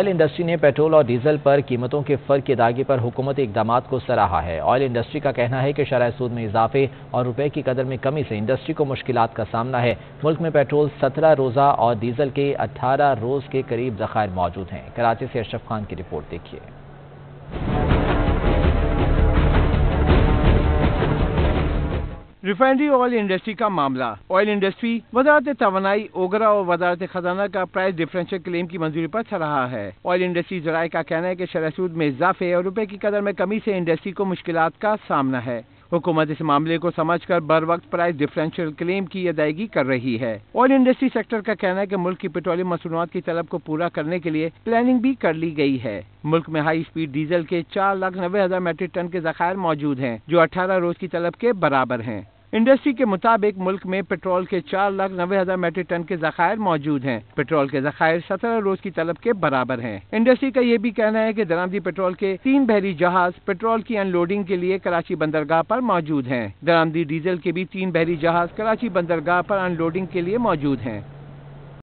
Oil industry ने petrol और diesel पर कीमतों के फ़र्क के दागे पर हुकूमती इकदाम को सराहा है। ऑयल इंडस्ट्री का कहना है कि शराय सूद में इजाफे और रुपए की कदर में कमी से इंडस्ट्री को मुश्किल का सामना है। मुल्क में पेट्रोल सत्रह रोज़ा और डीजल के अठारह रोज़ के करीब जखायर मौजूद हैं। कराची से अशरफ खान की रिपोर्ट देखिए। रिफाइनरी ऑयल इंडस्ट्री का मामला। ऑयल इंडस्ट्री वजारत तोानाई ओगरा और वजारत खजाना का प्राइस डिफरेंशियल क्लेम की मंजूरी पर रहा है। ऑयल इंडस्ट्री जराये का कहना है कि शरसूद में इजाफे और रुपए की कदर में कमी से इंडस्ट्री को मुश्किल का सामना है। हुकूमत इस मामले को समझ कर बर वक्त प्राइस डिफरेंशियल क्लेम की अदायगी कर रही है। ऑयल इंडस्ट्री सेक्टर का कहना है कि मुल्क की पेट्रोलियम मसूलत की तलब को पूरा करने के लिए प्लानिंग भी कर ली गई है। मुल्क में हाई स्पीड डीजल के चार लाख नब्बे हज़ार मेट्रिक टन के जखायर मौजूद हैं, जो अठारह रोज की तलब के बराबर हैं। इंडस्ट्री के मुताबिक मुल्क में पेट्रोल के चार लाख नब्बे हज़ार मेट्रिक टन के जखायर मौजूद हैं। पेट्रोल के जखायर सत्रह रोज की तलब के बराबर हैं। इंडस्ट्री का ये भी कहना है कि दरामदी पेट्रोल के तीन बहरी जहाज़ पेट्रोल की अनलोडिंग के लिए कराची बंदरगाह पर मौजूद हैं। दरामदी डीजल के भी तीन बहरी जहाज़ कराची बंदरगाह पर अनलोडिंग के लिए मौजूद हैं।